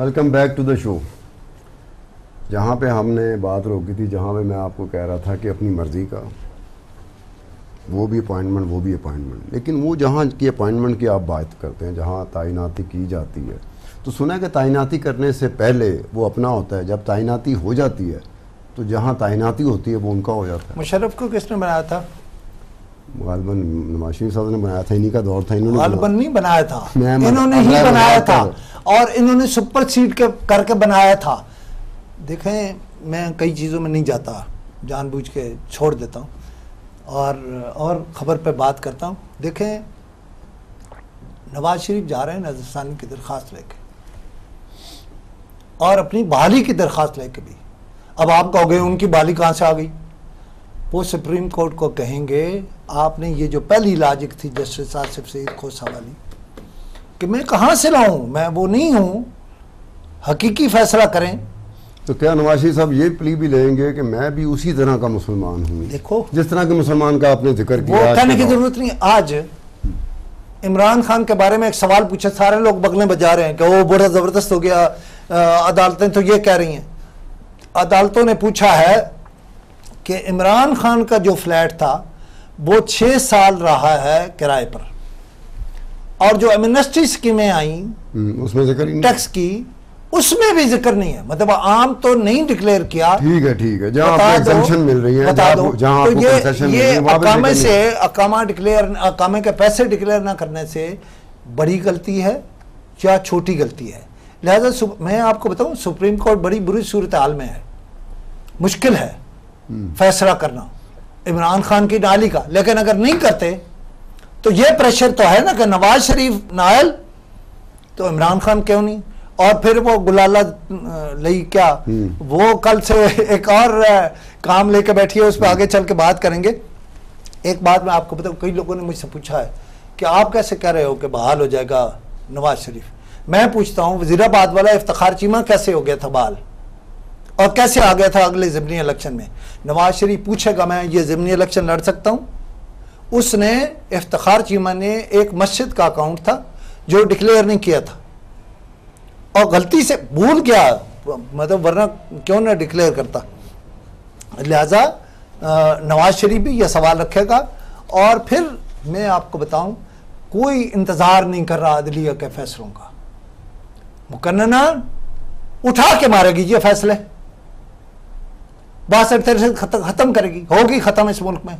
Welcome back to the show जहाँ पे हमने बात रोकी थी, जहाँ पे मैं आपको कह रहा था कि अपनी मर्ज़ी का, वो भी अपॉइंटमेंट वो भी अपॉइंटमेंट लेकिन वो जहाँ की अपॉइंटमेंट की आप बात करते हैं, जहाँ तैनाती की जाती है तो सुना है कि तैनाती करने से पहले वो अपना होता है। जब तैनाती हो जाती है तो जहाँ तैनाती होती है, वो उनका हो जाता है। मुशर्रफ को किसने बनाया था? गालबन नवाज़ शरीफ साहब ने बनाया था इन्हीं का दौर था इन्होंने गालबन नहीं बनाया था। इन्होंने ही बनाया था। और इन्होंने सुपर सीट के करके बनाया था। देखें मैं कई चीज़ों में नहीं जाता जानबूझ के छोड़ देता हूँ। और और ख़बर पे बात करता हूँ। देखें नवाज़ शरीफ जा रहे हैं नजरसानी की दरख्वास्त लेके। और अपनी बहाली की दरख्वास्त लेके भी। अब आप कहोगे उनकी बहाली कहाँ से आ गई? वो सुप्रीम कोर्ट को कहेंगे आपने ये जो पहली लाजिक थी जस्टिस आसिफ सईद खोसा वाली कि मैं कहाँ से लाऊं? मैं वो नहीं हूँ। हकीकी फैसला करें। तो क्या नवाज़ शरीफ साहब ये प्ली भी लेंगे कि मैं भी उसी तरह का मुसलमान हूँ? देखो। जिस तरह के मुसलमान का आपने ज़िक्र किया आज कहने की ज़रूरत नहीं। आज इमरान खान के बारे में एक सवाल पूछा सारे लोग बगलें बजा रहे हैं कि वो बड़ा ज़बरदस्त हो गया अदालतें तो ये कह रही हैं। अदालतों ने पूछा है कि इमरान खान का जो फ्लैट था वो छह साल रहा है किराए पर। और जो एमनेस्टी स्कीमें आई हम्म, उसमें ज़िक्र टैक्स की उसमें भी ज़िक्र नहीं है। मतलब आम तो नहीं डिक्लेयर किया। ठीक है ठीक है जहाँ आपको एग्जेम्पन मिल रही है बता दो। जहाँ तो ये अकामे से अकामा डिक्लेयर अकामे के पैसे डिक्लेयर ना करने से बड़ी गलती है या छोटी गलती है? लिहाजा मैं आपको बताऊँ सुप्रीम कोर्ट बड़ी बुरी सूरत हाल में है। मुश्किल है। फैसला करना। इमरान खान की नाली का। लेकिन अगर नहीं करते तो ये प्रेशर तो है ना कि नवाज़ शरीफ नायल तो इमरान खान क्यों नहीं? और फिर वो गुलाला लई क्या? वो कल से एक और काम लेके बैठी है उस पर आगे चल के बात करेंगे। एक बात मैं आपको बताऊँ कई लोगों ने मुझसे पूछा है कि आप कैसे कह रहे हो कि बहाल हो जाएगा नवाज़ शरीफ? मैं पूछता हूँ वजीराबाद वाला इफ्तार चीमा कैसे हो गया था बहाल? और कैसे आ गया था अगले ज़िमनी इलेक्शन में? नवाज़ शरीफ पूछेगा, मैं ये ज़िमनी इलेक्शन लड़ सकता हूँ? उसने इफ्तार चीमा ने एक मस्जिद का अकाउंट था, जो डिक्लेयर नहीं किया था। और गलती से भूल गया मतलब वरना क्यों ना डिक्लेयर करता? लिहाजा नवाज़ शरीफ भी यह सवाल रखेगा। और फिर मैं आपको बताऊँ, कोई इंतज़ार नहीं कर रहा अदलिया के फैसलों का। मुकन्ना उठा के मारेगी ये फैसले। बासठ तिरसठ खत्म खत्म करेगी। होगी खत्म इस मुल्क में।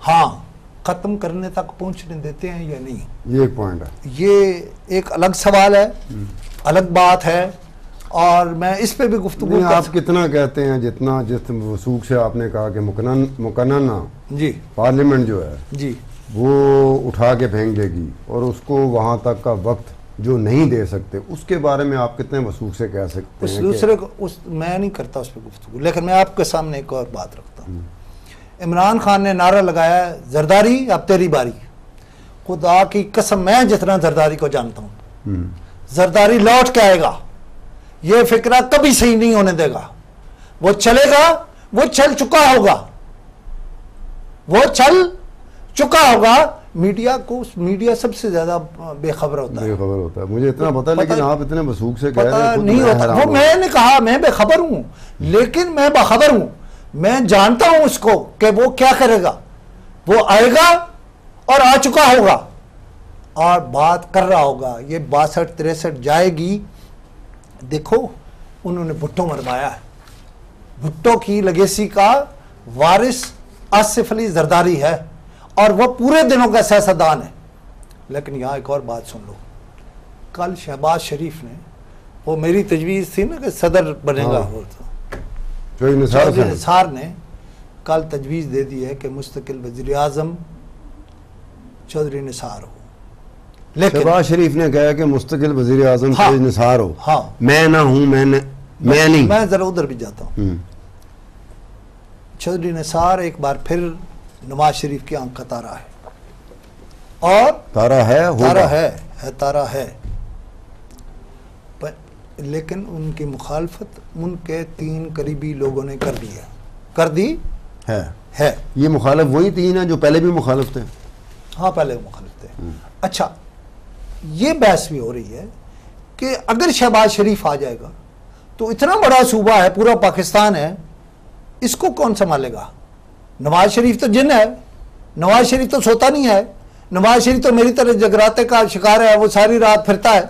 हाँ खत्म करने तक पहुँचने देते हैं या नहीं? ये पॉइंट है। ये एक अलग सवाल है अलग बात है और मैं इस पे भी गुफ्तु आप कितना कहते हैं जितना जिस वसूख से आपने कहा कि मुकनन मुकन्ना जी। पार्लियामेंट जो है जी। वो उठा के फेंक देगी और उसको वहाँ तक का वक्त जो नहीं दे सकते उसके बारे में आप कितने वसूख से कह सकते उस हैं दूसरे को उस मैं नहीं करता उस पर गुफ्तगू। लेकिन मैं आपके सामने एक और बात रखता हूँ। इमरान खान ने नारा लगाया जरदारी अब तेरी बारी। खुदा की कसम मैं जितना जरदारी को जानता हूँ। हम्म, जरदारी लौट के आएगा। ये फिक्रा कभी सही नहीं होने देगा। वो चलेगा वो चल चुका होगा। वो चल चुका होगा मीडिया को मीडिया सबसे ज़्यादा बेखबर होता है। बेखबर होता है। मुझे इतना पता है लेकिन आप इतने वसूख से कह रहे हैं नहीं होता। वो मैंने कहा मैं बेखबर हूँ। लेकिन मैं बाखबर हूँ। मैं जानता हूँ उसको कि वो क्या करेगा। वो आएगा और आ चुका होगा और बात कर रहा होगा। ये बासठ तिरसठ जाएगी। देखो उन्होंने भुट्टो मरवाया है। भुट्टो की लगेसी का वारिस आसिफ अली जरदारी है। और वह पूरे दिनों का सियासतदान है। लेकिन यहाँ एक और बात सुन लो। कल शहबाज शरीफ ने वो मेरी तजवीज़ थी ना कि सदर बनेगा। हाँ। वो तो। निसार ने कल तजवीज़ दे दी है कि मुस्तकिल वज़ीर आज़म चौधरी निसार हो। लेकिन शहबाज शरीफ ने कहा कि मुस्तकिल वज़ीर आज़म हाँ। निसार हो। हाँ। मैं ना हूँ मैं न, मैं नहीं। मैं ज़रा उधर भी जाता हूँ। हम्म, चौधरी निसार एक बार फिर नवाज़ शरीफ की आँख का तारा है। और तारा है तारा है है तारा है। पर लेकिन उनकी मुखालफत उनके तीन करीबी लोगों ने कर दी है। कर दी? है। है। ये मुखालफ वही तीन है जो पहले भी मुखालिफ थे। हाँ पहले मुखालिफ थे। अच्छा ये बहस भी हो रही है कि अगर शहबाज शरीफ आ जाएगा तो इतना बड़ा सूबा है पूरा पाकिस्तान है इसको कौन संभालेगा? नवाज़ शरीफ तो जिन है नवाज़ शरीफ तो सोता नहीं है नवाज़ शरीफ तो मेरी तरह जगराते का शिकार है वो सारी रात फिरता है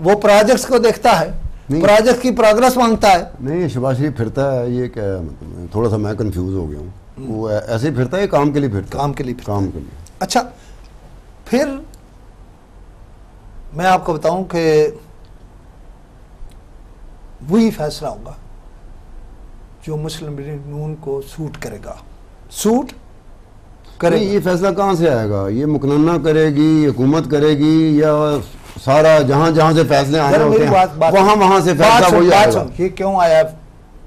वो प्रोजेक्ट्स को देखता है। प्रोजेक्ट की प्रोग्रेस माँगता है। नहीं ये शबाज शरीफ फिरता है ये क्या मतलब थोड़ा सा मैं कंफ्यूज हो गया हूँ। वो ऐसे ही फिरता है काम के लिए फिरता काम के लिए फिरता काम के लिए। अच्छा फिर मैं आपको बताऊँ कि वही फैसला होगा जो मुस्लिम लीग नून को सूट करेगा। सूट करेगा। ये फैसला कहाँ से आएगा? ये मुकन्ना करेगी हुकूमत करेगी या सारा जहाँ जहाँ से फैसले आने जरा होते बात हैं बात वहाँ वहाँ से फैसला वही आएगा। ये क्यों आया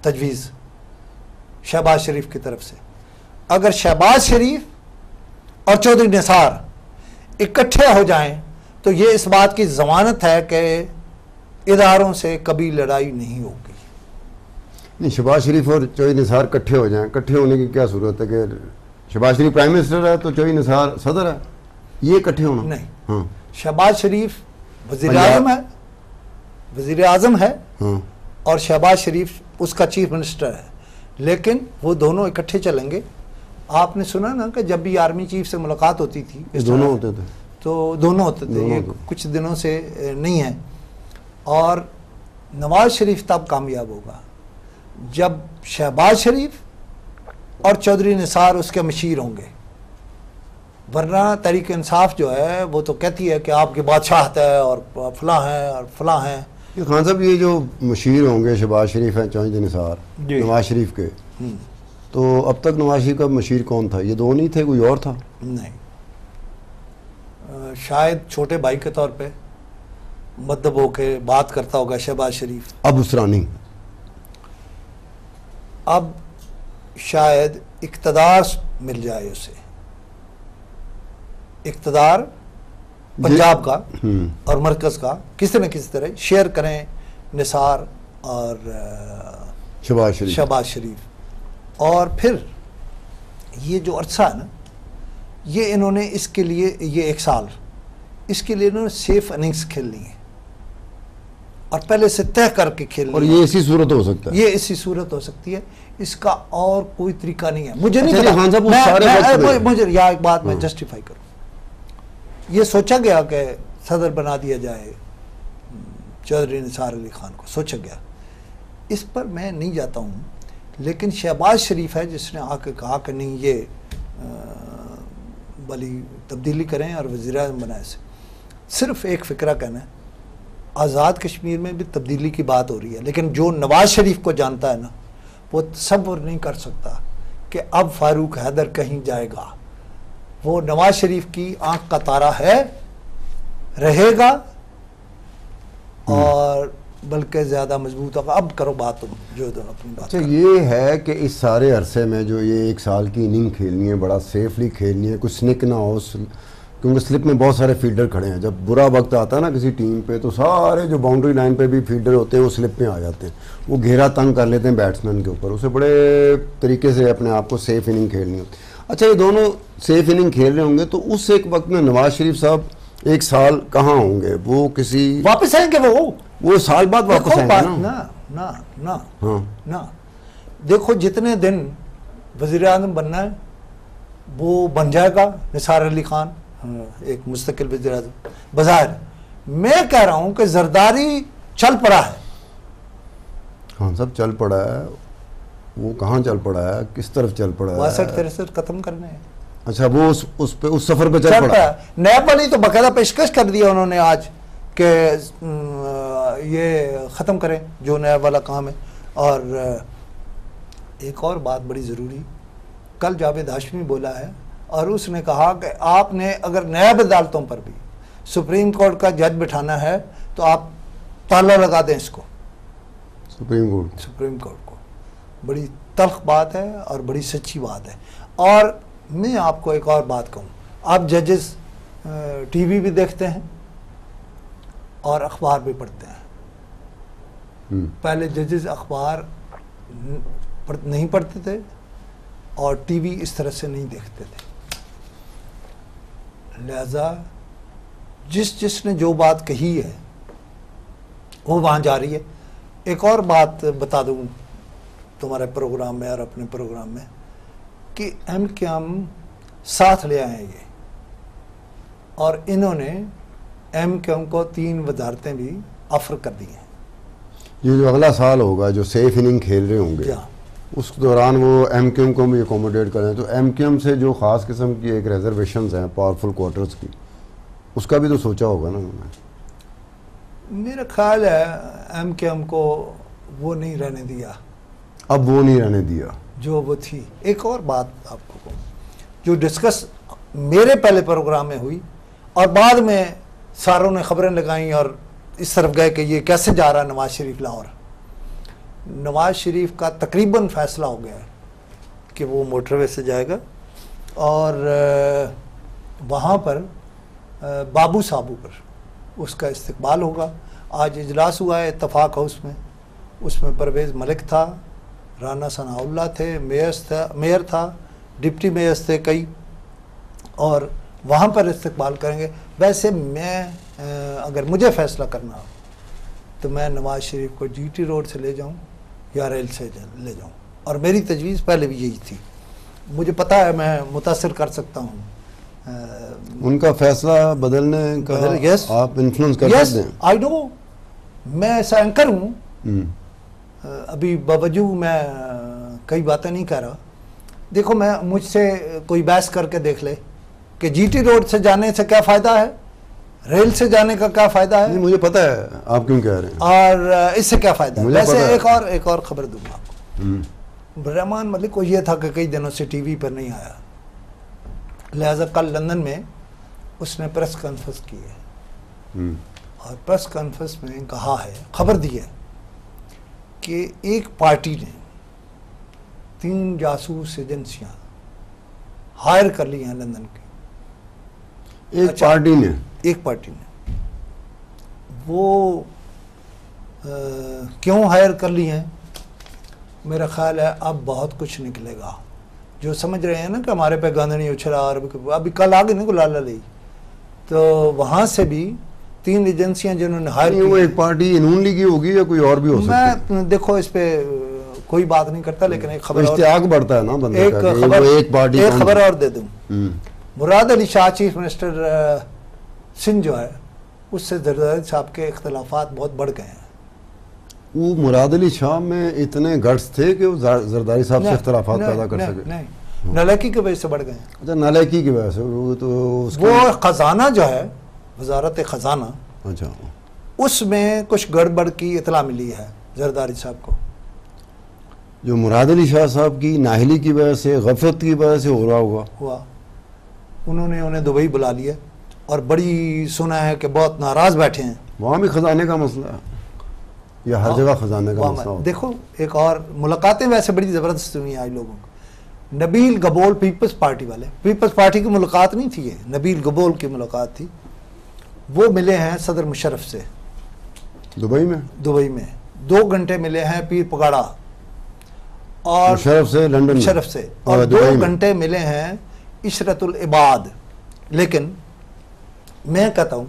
तजवीज़? शहबाज शरीफ की तरफ़ से। अगर शहबाज शरीफ और चौधरी निसार इकट्ठे हो जाएँ तो ये इस बात की जमानत है कि इदारों से कभी लड़ाई नहीं होगी। नहीं शबाज शरीफ और चौधरी निसार इकट्ठे हो जाएँ। इकट्ठे होने की क्या ज़रूरत है कि शबाज शरीफ प्राइम मिनिस्टर है तो चौधरी निसार सदर है? ये इकट्ठे होना। नहीं। हाँ। शहबाज शरीफ वज़ीर आज़म है। वज़ीर आज़म है। हाँ। और शहबाज शरीफ उसका चीफ मिनिस्टर है। लेकिन वो दोनों इकट्ठे चलेंगे। आपने सुना ना कि जब भी आर्मी चीफ से मुलाकात होती थी इस दोनों होते थे। तो दोनों होते थे। ये कुछ दिनों से नहीं है। और नवाज़ शरीफ तब कामयाब होगा। जब शहबाज शरीफ और चौधरी निसार उसके मशीर होंगे। वरना तरीक इंसाफ जो है वो तो कहती है कि आपकी बादशाहत है और फलां है और फलां है। ये खान साहब ये जो मशीर होंगे शहबाज शरीफ हैं चौधरी निसार। नवाज़ शरीफ के तो अब तक नवाज़ शरीफ का मशीर कौन था? ये दो नहीं थे कोई और था? नहीं। शायद छोटे भाई के तौर पर मदब होके बात करता होगा शहबाज शरीफ। अब उसरानी। अब शायद इकतदार मिल जाए उसे। इकतदार पंजाब का हम्म। और मरकज का किसी न किसी तरह शेयर करें निसार और शबाज शरीफ। शहबाज शरीफ। और फिर ये जो अरसा है ना ये इन्होंने इसके लिए ये एक साल इसके लिए इन्होंने सेफ़ इनिंग्स खेलनी है। और पहले से तय करके खेलनी और ये इसी सूरत हो सकता है। ये इसी सूरत हो सकती है। इसका और कोई तरीका नहीं है। मुझे नहीं अच्छा, पता। मैं- मैं- मुझे- मुझे या एक बात मैं हाँ। जस्टिफाई करूँ। ये सोचा गया कि सदर बना दिया जाए चौधरी निसार अली खान को। सोचा गया। इस पर मैं नहीं जाता हूँ। लेकिन शहबाज शरीफ है जिसने आके कहा कि नहीं ये बली तब्दीली करें और वज़ी अजम बनाए से। सिर्फ़ एक फ़िक्रा कहना है। आज़ाद कश्मीर में भी तब्दीली की बात हो रही है लेकिन जो नवाज़ शरीफ को जानता है ना वो तस्वर नहीं कर सकता कि अब फारूक हैदर कहीं जाएगा। वो नवाज़ शरीफ की आँख का तारा है रहेगा और बल्कि ज़्यादा मज़बूत होगा। अब करो बात तुम जो तुम अपनी बात अच्छा ये है कि इस सारे अरसे में जो ये एक साल की इनिंग खेलनी है बड़ा सेफली खेलनी है कुछ स्निक ना हो क्योंकि स्लिप में बहुत सारे फील्डर खड़े हैं। जब बुरा वक्त आता है ना किसी टीम पे तो सारे जो बाउंड्री लाइन पे भी फील्डर होते हैं वो स्लिप में आ जाते हैं। वो घेरा तंग कर लेते हैं बैट्समैन के ऊपर। उसे बड़े तरीके से अपने आप को सेफ़ इनिंग खेलनी होती अच्छा ये दोनों सेफ़ इनिंग खेल रहे होंगे तो उस एक वक्त में नवाज़ शरीफ साहब एक साल कहाँ होंगे? वो किसी वापस आएँगे वो? वो साल बाद वापस आएँगे ना। ना ना ना हाँ। ना। देखो जितने दिन वज़ीर आज़म बनना है वो बन जाएगा निसार अली खान। एक मुस्तकिल वज़ीर बाज़ार मैं कह रहा हूँ कि जरदारी चल पड़ा है। हाँ सब चल पड़ा है। वो कहाँ चल पड़ा है? किस तरफ़ चल पड़ा है? बासठ तिरसठ खत्म करने हैं। अच्छा वो उस उस पे उस सफ़र पे चल चल पड़ा? पड़ा। है है नैब वाली तो बाकायदा पेशकश कर दिया उन्होंने आज कि ये ख़त्म करें जो नैब वाला काम है। और एक और बात बड़ी ज़रूरी कल जावेद हाशमी बोला है और उसने कहा कि आपने अगर नैब अदालतों पर भी सुप्रीम कोर्ट का जज बिठाना है तो आप ताला लगा दें इसको। सुप्रीम कोर्ट सुप्रीम कोर्ट को। बड़ी तल्ख बात है और बड़ी सच्ची बात है। और मैं आपको एक और बात कहूँ। आप जजेस टीवी भी देखते हैं और अखबार भी पढ़ते हैं। हम्म, पहले जजेस अखबार नहीं पढ़ते थे और टीवी इस तरह से नहीं देखते थे। लिहाजा जिस जिसने जो बात कही है वो वहाँ जा रही है। एक और बात बता दूँ तुम्हारे प्रोग्राम में और अपने प्रोग्राम में कि एम के हम साथ ले आए ये। और इन्होंने एम के एम को तीन वजारतें भी ऑफ़र कर दी हैं। ये जो अगला साल होगा जो सेफ़ इनिंग खेल रहे होंगे उस दौरान वो एम क्यू एम को भी अकोमोडेट करें तो एम क्यू एम से जो ख़ास किस्म की एक रिजर्वेशन हैं पावरफुल क्वार्टर्स की उसका भी तो सोचा होगा ना उन्होंने? मेरा ख्याल है एम के एम को वो नहीं रहने दिया। अब वो नहीं रहने दिया। जो वो थी। एक और बात आपको कहूँ जो डिस्कस मेरे पहले प्रोग्राम में हुई और बाद में सारों ने खबरें लगाई और इस तरफ़ गए कि ये कैसे जा रहा है नवाज़ शरीफ लाहौर। नवाज़ शरीफ का तकरीबन फैसला हो गया है कि वो मोटरवे से जाएगा और वहाँ पर बाबू साबू पर उसका इस्तकबाल होगा। आज इजलास हुआ है इतफाक़ हाउस में। उसमें परवेज़ मलिक था, राना सनाउल्ला थे मेयर था मेयर था, डिप्टी मेयर्स थे कई। और वहाँ पर इस्तकबाल करेंगे। वैसे मैं अगर मुझे फ़ैसला करना हो तो मैं नवाज़ शरीफ को जीटी रोड से ले जाऊँ। या रेल से ले जाऊँ। और मेरी तजवीज़ पहले भी यही थी। मुझे पता है मैं मुतासर कर सकता हूँ। उनका फैसला बदलने का बदल- yes. आप इन्फ्लुएंस कर सकते हैं। आई नो मैं ऐसा एंकर हूँ। हम्म, अभी बावजूद मैं कई बातें नहीं कर रहा। देखो मैं मुझसे कोई बहस करके देख ले कि जीटी रोड से जाने से क्या फ़ायदा है? रेल से जाने का क्या फ़ायदा है? मुझे पता है आप क्यों कह रहे हैं? और इससे क्या फ़ायदा है? वैसे। एक और एक और खबर दूँगा आपको। हम्म, रहमान मलिक को यह था कि कई दिनों से टीवी पर नहीं आया। लिहाजा कल लंदन में उसने प्रेस कॉन्फ्रेंस की है। हम्म, और प्रेस कॉन्फ्रेंस में कहा है खबर दी है कि एक पार्टी ने तीन जासूस एजेंसियाँ हायर कर ली हैं लंदन की। एक अच्छा। पार्टी ने? एक पार्टी ने। वो अ, क्यों हायर कर ली हैं? मेरा ख्याल है अब बहुत कुछ निकलेगा। जो समझ रहे हैं ना कि हमारे पे गंद नहीं उछला और अभी- कल आ गई ना गुलाला ली। तो वहाँ से भी तीन एजेंसियाँ जिन्होंने हायर वो एक पार्टी नून लीग की होगी या कोई और भी हो सकती है? मैं देखो इस पे कोई बात नहीं करता लेकिन एक खबर और इश्तियाक बढ़ता है ना बंदे एक खबर एक पार्टी एक खबर और दे दूँ। हम्म, मुराद अली शाह चीफ मिनिस्टर सिंध जो है उससे जरदारी साहब के इख्तलाफात बहुत बढ़ गए हैं। वो मुराद अली शाह में इतने गट्स थे कि वो जरदारी साहब से इख्तलाफात पैदा कर सके। नहीं। नलकी की वजह से बढ़ गए अच्छा नालायकी की वजह से वो तो वो खजाना जो है वजारत खजाना अच्छा। उसमें कुछ गड़बड़ की इतला मिली है जरदारी साहब को। जो मुराद अली शाह साहब की नाहली की वजह से गफलत की वजह से हो रहा होगा। हुआ। उन्होंने उन्हें दुबई बुला लिया। और बड़ी सुना है कि बहुत नाराज़ बैठे हैं। वहाँ भी खजाने का मसला है। या हर हाँ, जगह खजाने का मसला है। देखो एक और मुलाकातें वैसे बड़ी ज़बरदस्त हुई आज लोगों को। नबील गबोल पीपल्स पार्टी वाले। पीपल्स पार्टी की मुलाकात नहीं थी ये। नबील गबोल की मुलाकात थी। वो मिले हैं सदर मुशरफ से। दुबई में? दुबई में। दो घंटे मिले हैं पीर पगाड़ा। और मुशरफ से लंदन मुशरफ से। और दो घंटे मिले हैं इशरतुल इबाद। लेकिन मैं कहता हूँ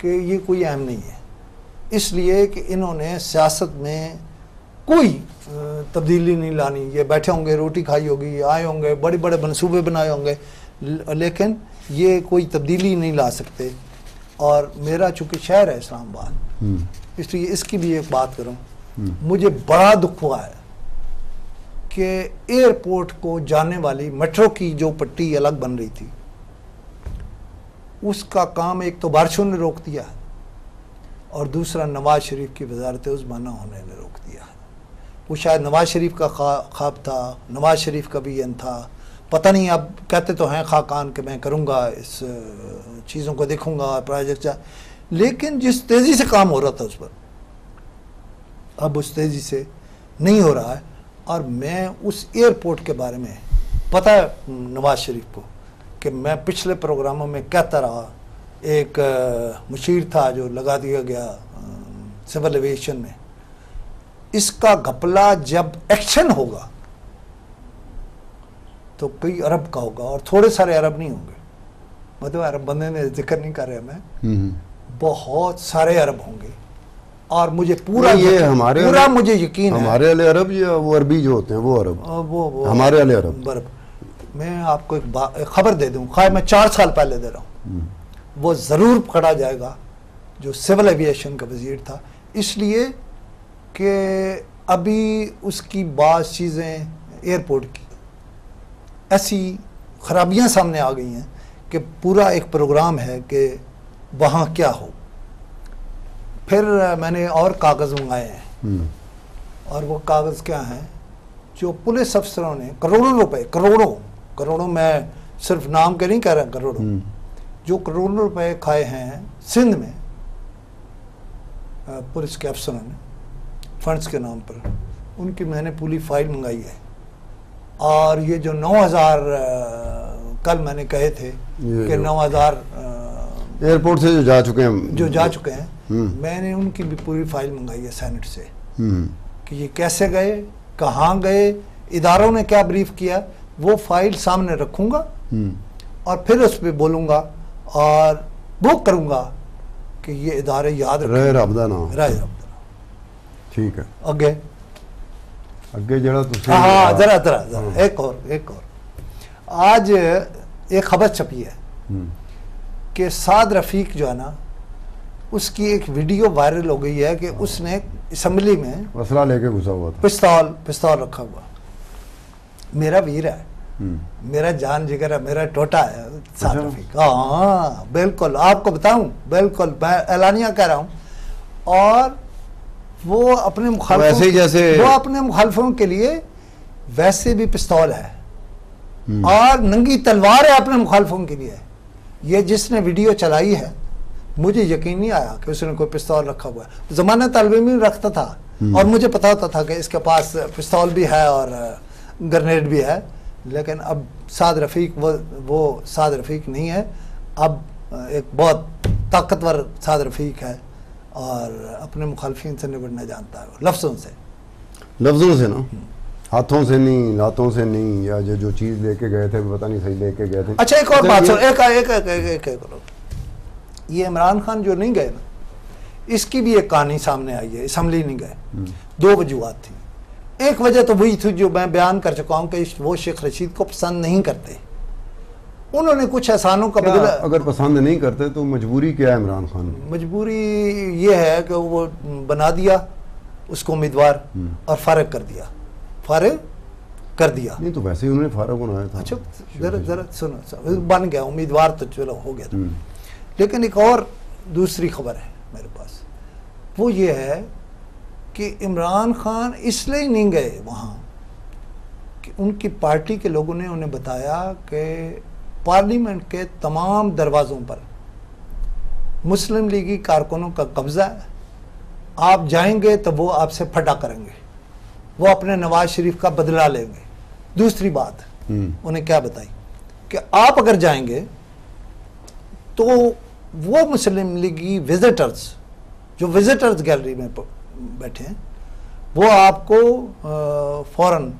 कि ये कोई अहम नहीं है। इसलिए कि इन्होंने सियासत में कोई तब्दीली नहीं लानी। ये बैठे होंगे रोटी खाई होगी आए होंगे बड़े बड़े मनसूबे बनाए होंगे। लेकिन ये कोई तब्दीली नहीं ला सकते। और मेरा चूँकि शहर है इस्लामाबाद हम्म, इसलिए इसकी भी एक बात करूँ हम्म। मुझे बड़ा दुख हुआ है कि एयरपोर्ट को जाने वाली मेट्रो की जो पट्टी अलग बन रही थी उसका काम एक तो बारिशों ने रोक दिया है और दूसरा नवाज़ शरीफ की वजारत उस्माना होने ने रोक दिया है। वो शायद नवाज़ शरीफ का ख्वाब था, नवाज़ शरीफ का भी यन था। पता नहीं अब कहते तो हैं खाकान कि मैं करूँगा, इस चीज़ों को देखूँगा प्रोजेक्ट लेकिन जिस तेज़ी से काम हो रहा था उस पर, अब उस तेज़ी से नहीं हो रहा है। और मैं उस एयरपोर्ट के बारे में, पता है, नवाज़ शरीफ को कि मैं पिछले प्रोग्रामों में कहता रहा एक मुशीर था जो लगा दिया गया सिविल एविएशन में। इसका घपला जब एक्शन होगा तो कई अरब का होगा और थोड़े सारे अरब नहीं होंगे। मतलब अरब बंदे ने ज़िक्र नहीं कर रहा मैं। हम्म, बहुत सारे अरब होंगे। और मुझे पूरा ये हमारे पूरा मुझे यकीन है। हमारे वाले अरब या वो अरबी जो होते हैं वो अरब? वो, वो हमारे वाले अरब। बर्फ़ मैं आपको एक, एक खबर दे दूँ। खाए मैं चार साल पहले दे रहा हूँ। वो ज़रूर पकड़ा जाएगा जो सिविल एविएशन का वज़ीर था। इसलिए कि अभी उसकी बात चीज़ें एयरपोर्ट की। ऐसी खराबियाँ सामने आ गई हैं कि पूरा एक प्रोग्राम है कि वहाँ क्या हो। फिर मैंने और कागज़ मंगाए हैं। हम्म, और वो कागज़ क्या हैं जो पुलिस अफसरों ने करोड़ों रुपए करोड़ों करोड़ों मैं सिर्फ़ नाम के नहीं कह रहा करोड़ों। हम्म, जो करोड़ों रुपए खाए हैं सिंध में पुलिस के अफसरों ने फंड्स के नाम पर उनकी मैंने पूरी फ़ाइल मंगाई है। और ये जो नौ हज़ार कल मैंने कहे थे कि जो- नौ हज़ार एयरपोर्ट से जो जा चुके हैं। जो जा चुके हैं हम्म। मैंने उनकी भी पूरी फ़ाइल मंगाई है सैनेट से। हम्म, कि ये कैसे गए कहाँ गए इदारों ने क्या ब्रीफ किया वो फ़ाइल सामने रखूँगा हम्म। और फिर उस पर बोलूँगा और वो करूँगा कि ये इदारे याद रहे ना ठीक है। अगे। अगे जरा हाँ, हाँ, हाँ जरा जरा हाँ। एक और एक और। आज एक खबर छपी है हम्म। कि साद रफीक जो है ना उसकी एक वीडियो वायरल हो गई है कि उसने असम्बली में लेके घुसा हुआ पिस्तौल पिस्तौल रखा हुआ। मेरा वीर है। हम्म, मेरा जान जिगर है मेरा टोटा है अच्छा। हाँ बिल्कुल। आपको बताऊँ बिल्कुल मैं एलानिया कह रहा हूँ। और वो अपने मुखालफों वैसे जैसे- वो अपने मुखालफों के लिए वैसे भी पिस्तौल है। हम्म, और नंगी तलवार है अपने मुखालफों के लिए। ये जिसने वीडियो चलाई है मुझे यकीन नहीं आया कि उसने कोई पिस्तौल रखा हुआ है। जमाना तलब में रखता था। और मुझे पता होता था कि इसके पास पिस्तौल भी है और ग्रेनेड भी है लेकिन अब साद रफ़ीक वो वो साद रफ़ीक नहीं है। अब एक बहुत ताकतवर साद रफ़ीक है और अपने मुखालफिन से निपटना जानता है लफ्ज़ों से। लफ्जों से ना? हाथों से नहीं लातों से नहीं या जो जो चीज़ लेके गए थे पता नहीं सही लेके गए थे। अच्छा एक और बात ये- सुनो एक एक एक एक एक एक करो ये इमरान खान जो नहीं गए ना इसकी भी एक कहानी सामने आई है असम्बली नहीं गए। दो वजूहत थी। एक वजह तो वही थी जो मैं बयान कर चुका हूँ कि वो शेख रशीद को पसंद नहीं करते। उन्होंने कुछ एहसानों का बदला अगर पसंद नहीं करते तो मजबूरी क्या है इमरान खान मजबूरी ये है कि वो बना दिया उसको उम्मीदवार और फारग कर दिया। फारग कर दिया। नहीं तो वैसे ही उन्होंने फारूक बनाया था। अच्छा जरा जरा सुनो। बन गया उम्मीदवार तो चलो हो गया था। हम्म, लेकिन एक और दूसरी खबर है मेरे पास। वो ये है कि इमरान खान इसलिए नहीं गए वहाँ कि उनकी पार्टी के लोगों ने उन्हें बताया कि पार्लियामेंट के तमाम दरवाज़ों पर मुस्लिम लीगी कारकुनों का कब्ज़ा है। आप जाएँगे तो वो आपसे फटा करेंगे। वो अपने नवाज़ शरीफ का बदला लेंगे। दूसरी बात हम्म, उन्हें क्या बताई? कि आप अगर जाएँगे तो वो मुस्लिम लीगी विजिटर्स जो विजिटर्स गैलरी में बैठे हैं वो आपको फ़ौरन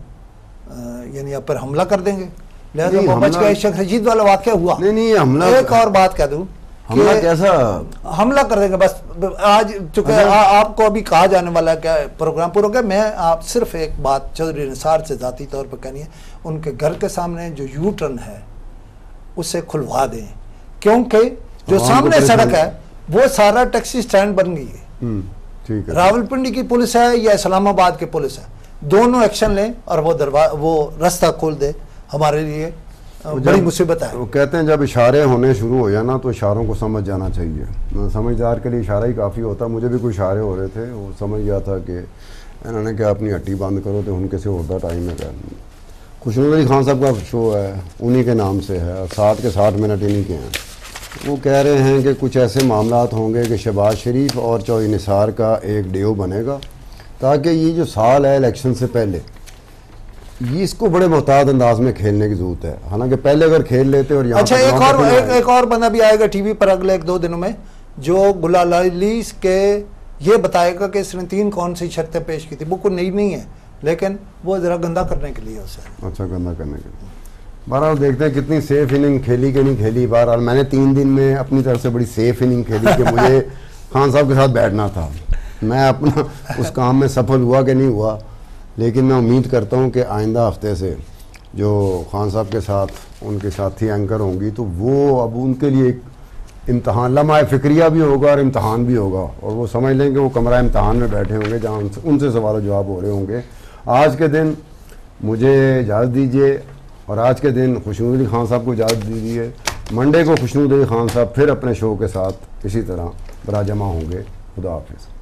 यानी आप पर हमला कर देंगे। लिहाजा शेख रशीद वाला वाक्य हुआ? नहीं नहीं हमला एक और बात कह दूँ हमला कैसा? हमला कर देंगे बस आज चूँकि अच्छा। आ- आपको अभी कहा जाने वाला क्या प्रोग्राम पूरा हो गया मैं आप सिर्फ़ एक बात चौधरी निसार से ज़ाती तौर पर कहनी है उनके घर के सामने जो यू टर्न है उसे खुलवा दें। क्योंकि जो सामने सड़क है वो सारा टैक्सी स्टैंड बन गई है। हम्म, ठीक है। रावलपिंडी की पुलिस है या इस्लामाबाद की पुलिस है? दोनों एक्शन लें और वो दरवा वो रास्ता खोल दे हमारे लिए बड़ी मुसीबत है। वो कहते हैं जब इशारे होने शुरू हो जाए ना तो इशारों को समझ जाना चाहिए। समझदार के लिए इशारा ही काफ़ी होता। मुझे भी कुछ इशारे हो रहे थे वो समझ गया था कि इन्होंने क्या अपनी हट्टी बंद करो तो उनके से होता टाइम है क्या? खुशनूर अली खान साहब का शो है उन्हीं के नाम से है और साठ के साठ मिनट इन्हीं के हैं। वो कह रहे हैं कि कुछ ऐसे मामला होंगे कि शहबाज शरीफ और चौधरी निसार का एक डेओ बनेगा ताकि ये जो साल है इलेक्शन से पहले ये इसको बड़े मोहताद अंदाज में खेलने की ज़रूरत है। हालाँकि पहले अगर खेल लेते और यहाँ अच्छा एक और एक, एक और बंदा भी आएगा टीवी पर अगले एक दो दिनों में जो गुलाली के ये बताएगा कि इसने तीन कौन सी शर्तें पेश की थी। वो कोई नई नहीं है लेकिन वो जरा गंदा करने के लिए उसे। अच्छा गंदा करने के लिए। बहरहाल देखते हैं कितनी सेफ़ इनिंग खेली कि नहीं खेली बहरहाल मैंने तीन दिन में अपनी तरफ़ से बड़ी सेफ़ इनिंग खेली कि मुझे खान साहब के साथ बैठना था। मैं अपना उस काम में सफल हुआ कि नहीं हुआ लेकिन मैं उम्मीद करता हूँ कि आइंदा हफ़्ते से जो खान साहब के साथ उनके साथी एंकर होंगी तो वो अब उनके लिए एक इम्तहान लम्हा फ़िक्रिया भी होगा और इम्तहान भी होगा। और वो समझ लेंगे वो कमरा इम्तहान में बैठे होंगे जहाँ उनसे उनसे सवाल जवाब हो रहे होंगे। आज के दिन मुझे इजाज़त दीजिए और आज के दिन खुशनूद अली खान साहब को इजाज़त दीजिए मंडे को खुशनूद अली खान साहब फिर अपने शो के साथ इसी तरह बरा जमा होंगे। खुदा हाफिज़।